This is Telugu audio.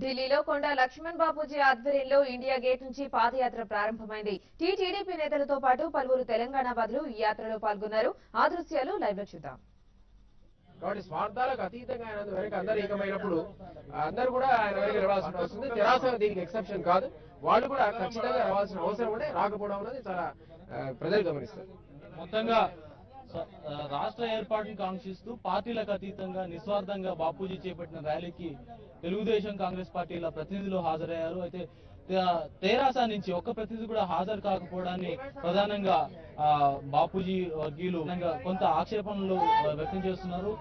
ఢిల్లీలో కొండ లక్ష్మణ్ బాపూజీ ఆధ్వర్యంలో ఇండియా గేట్ నుంచి పాదయాత్ర ప్రారంభమైంది. టీటీడీపీ నేతలతో పాటు పలువురు తెలంగాణ బదులు ఈ యాత్రలో పాల్గొన్నారు. ఆ దృశ్యాలు లైవ్లో చూద్దాం. కాబట్టి స్వార్థాలకు అతీతంగా ఆయన వెనక అందరు ఏకమైనప్పుడు అందరూ కూడా ఆయన వెనక రావాల్సిన వస్తుంది తెరాస దీనికి ఎక్సెప్షన్ కాదు. వాళ్ళు కూడా ఖచ్చితంగా రావాల్సిన అవసరం ఉంటే రాకపోవడం అనేది చాలా ప్రజలు గమనిస్తారు. మొత్తంగా రాష్ట్ర ఏర్పాటును కాంక్షిస్తూ పార్టీలకు అతీతంగా నిస్వార్థంగా బాపూజీ చేపట్టిన ర్యాలీకి తెలుగుదేశం కాంగ్రెస్ పార్టీల ప్రతినిధులు హాజరయ్యారు. అయితే తేరాస తెరాస నుంచి ఒక్క ప్రతినిధి కూడా హాజరు కాకపోవడాన్ని ప్రధానంగా ఆ, బాపూజీ వర్గీయులు కొంత ఆక్షేపణలు వ్యక్తం చేస్తున్నారు.